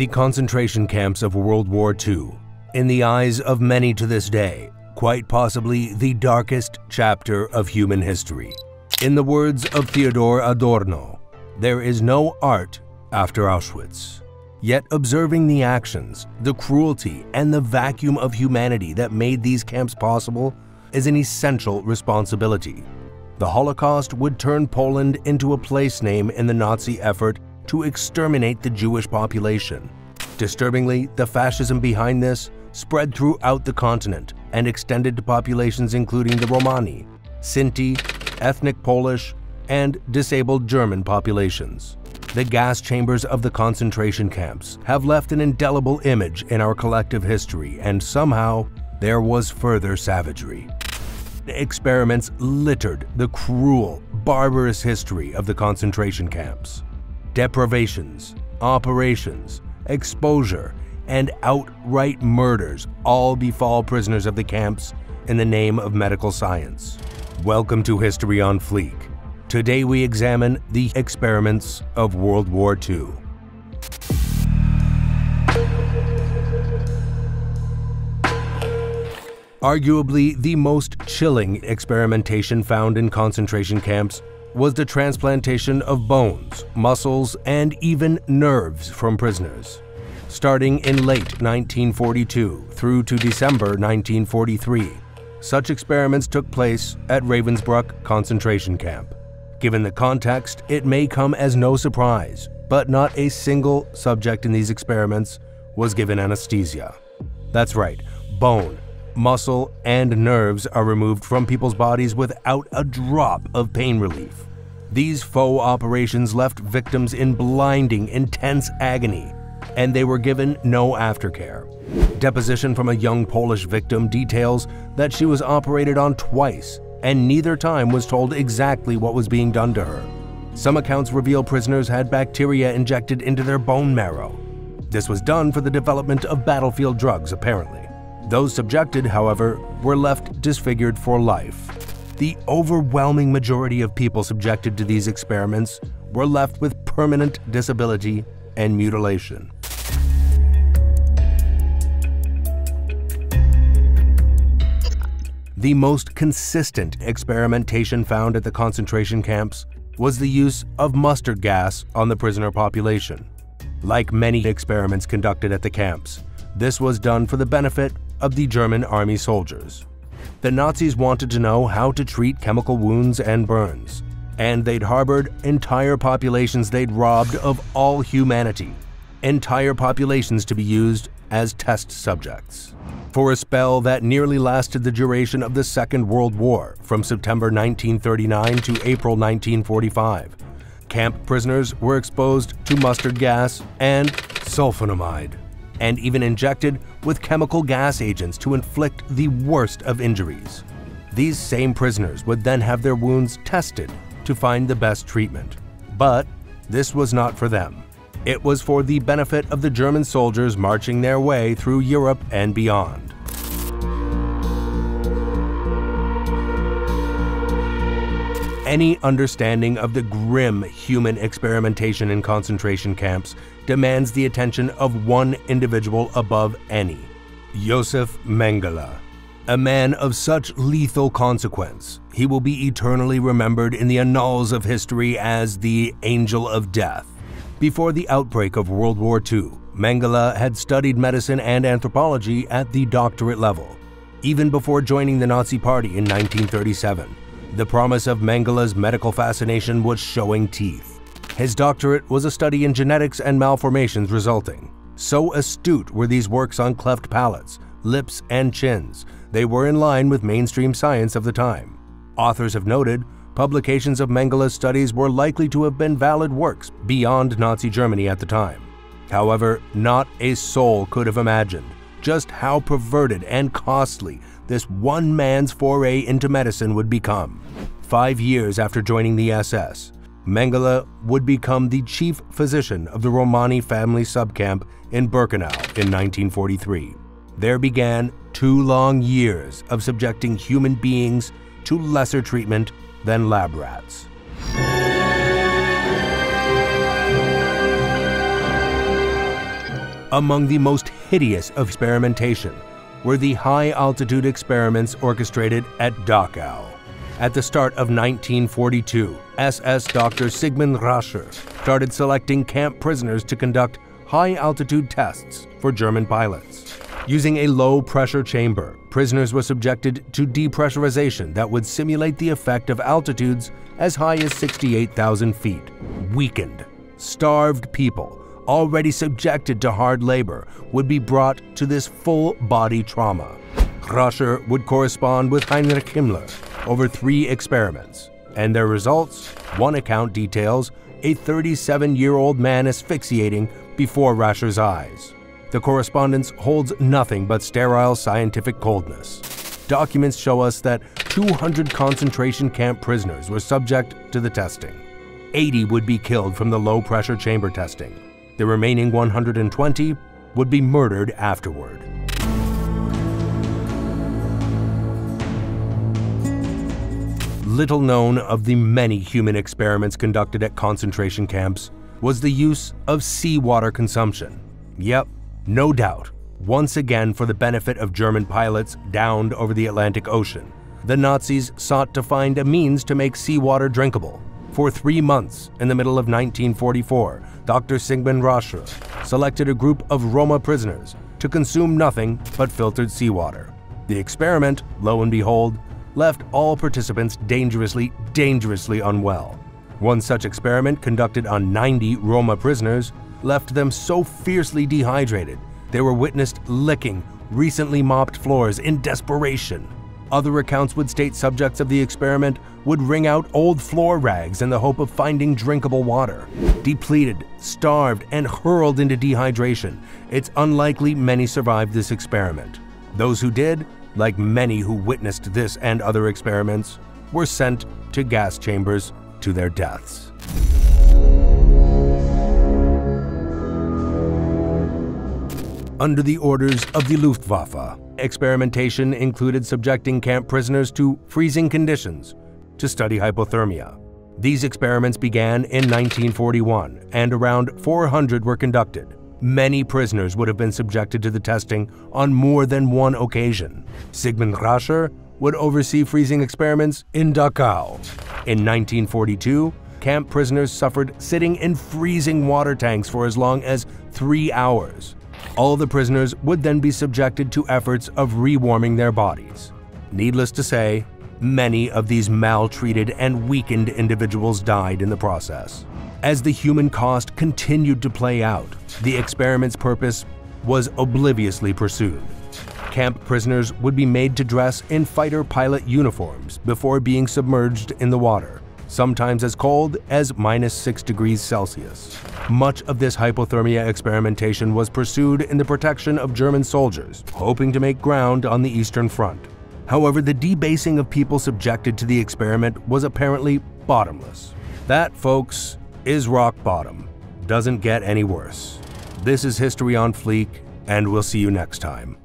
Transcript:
The concentration camps of World War II, in the eyes of many to this day, quite possibly the darkest chapter of human history. In the words of Theodor Adorno, there is no art after Auschwitz. Yet observing the actions, the cruelty, and the vacuum of humanity that made these camps possible is an essential responsibility. The Holocaust would turn Poland into a place name in the Nazi effort to exterminate the Jewish population. Disturbingly, the fascism behind this spread throughout the continent and extended to populations including the Romani, Sinti, ethnic Polish, and disabled German populations. The gas chambers of the concentration camps have left an indelible image in our collective history, and somehow there was further savagery. Experiments littered the cruel, barbarous history of the concentration camps. Deprivations, operations, exposure, and outright murders all befall prisoners of the camps in the name of medical science. Welcome to History on Fleek. Today we examine the experiments of World War II. Arguably the most chilling experimentation found in concentration camps was the transplantation of bones, muscles, and even nerves from prisoners. Starting in late 1942 through to December 1943, such experiments took place at Ravensbrück concentration camp. Given the context, it may come as no surprise, but not a single subject in these experiments was given anesthesia. That's right, bone, muscle, and nerves are removed from people's bodies without a drop of pain relief. These faux operations left victims in blinding, intense agony, and they were given no aftercare. Deposition from a young Polish victim details that she was operated on twice and neither time was told exactly what was being done to her. Some accounts reveal prisoners had bacteria injected into their bone marrow. This was done for the development of battlefield drugs, apparently. Those subjected, however, were left disfigured for life. The overwhelming majority of people subjected to these experiments were left with permanent disability and mutilation. The most consistent experimentation found at the concentration camps was the use of mustard gas on the prisoner population. Like many experiments conducted at the camps, this was done for the benefit of the German army soldiers. The Nazis wanted to know how to treat chemical wounds and burns, and they'd harbored entire populations they'd robbed of all humanity, entire populations to be used as test subjects for a spell that nearly lasted the duration of the Second World War from September 1939 to April 1945. Camp prisoners were exposed to mustard gas and sulfonamide, and even injected with chemical gas agents to inflict the worst of injuries. These same prisoners would then have their wounds tested to find the best treatment. But this was not for them. It was for the benefit of the German soldiers marching their way through Europe and beyond. Any understanding of the grim human experimentation in concentration camps demands the attention of one individual above any Josef Mengele. A man of such lethal consequence, he will be eternally remembered in the annals of history as the Angel of Death. Before the outbreak of World War II, Mengele had studied medicine and anthropology at the doctorate level. Even before joining the Nazi Party in 1937, the promise of Mengele's medical fascination was showing teeth. His doctorate was a study in genetics and malformations resulting. So astute were these works on cleft palates, lips, and chins, they were in line with mainstream science of the time. Authors have noted publications of Mengele's studies were likely to have been valid works beyond Nazi Germany at the time. However, not a soul could have imagined just how perverted and costly this one man's foray into medicine would become. Five years after joining the SS, Mengele would become the chief physician of the Romani family subcamp in Birkenau in 1943. There began two long years of subjecting human beings to lesser treatment than lab rats. Among the most hideous of experimentation were the high altitude experiments orchestrated at Dachau. At the start of 1942, SS Dr. Sigmund Rascher started selecting camp prisoners to conduct high altitude tests for German pilots. Using a low pressure chamber, prisoners were subjected to depressurization that would simulate the effect of altitudes as high as 68,000 feet. Weakened, starved people, already subjected to hard labor, would be brought to this full body trauma. Rascher would correspond with Heinrich Himmler over three experiments, and their results, one account details a 37 year old man asphyxiating before Rascher's eyes. The correspondence holds nothing but sterile scientific coldness. Documents show us that 200 concentration camp prisoners were subject to the testing. 80 would be killed from the low pressure chamber testing. The remaining 120 would be murdered afterward. Little known of the many human experiments conducted at concentration camps was the use of seawater consumption. Yep, no doubt, once again for the benefit of German pilots downed over the Atlantic Ocean, the Nazis sought to find a means to make seawater drinkable. For three months, in the middle of 1944, Dr. Sigmund Rascher selected a group of Roma prisoners to consume nothing but filtered seawater. The experiment, lo and behold, left all participants dangerously, dangerously unwell. One such experiment conducted on 90 Roma prisoners left them so fiercely dehydrated they were witnessed licking recently mopped floors in desperation. Other accounts would state subjects of the experiment would wring out old floor rags in the hope of finding drinkable water. Depleted, starved, and hurled into dehydration, it's unlikely many survived this experiment. Those who did, like many who witnessed this and other experiments, were sent to gas chambers to their deaths. under the orders of the Luftwaffe. Experimentation included subjecting camp prisoners to freezing conditions to study hypothermia. These experiments began in 1941, and around 400 were conducted. Many prisoners would have been subjected to the testing on more than one occasion. Sigmund Rascher would oversee freezing experiments in Dachau. In 1942, camp prisoners suffered sitting in freezing water tanks for as long as three hours. All the prisoners would then be subjected to efforts of rewarming their bodies. Needless to say, many of these maltreated and weakened individuals died in the process. As the human cost continued to play out, the experiment's purpose was obliviously pursued. Camp prisoners would be made to dress in fighter pilot uniforms before being submerged in the water, sometimes as cold as minus 6 degrees Celsius. Much of this hypothermia experimentation was pursued in the protection of German soldiers, hoping to make ground on the Eastern Front. However, the debasing of people subjected to the experiment was apparently bottomless. That, folks, is rock bottom. Doesn't get any worse. This is History on Fleek, and we'll see you next time.